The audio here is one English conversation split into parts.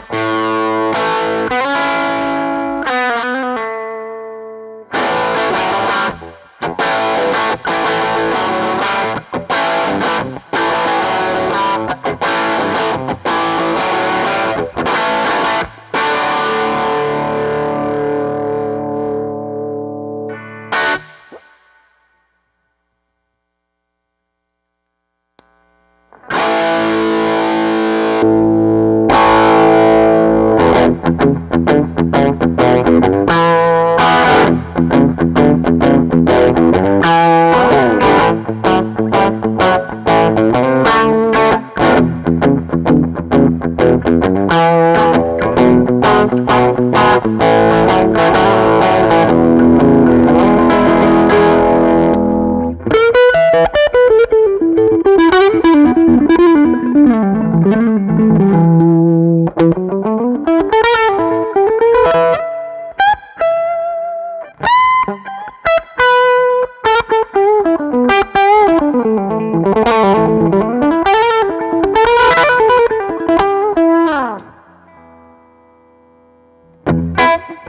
Bye.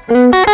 Mm-hmm.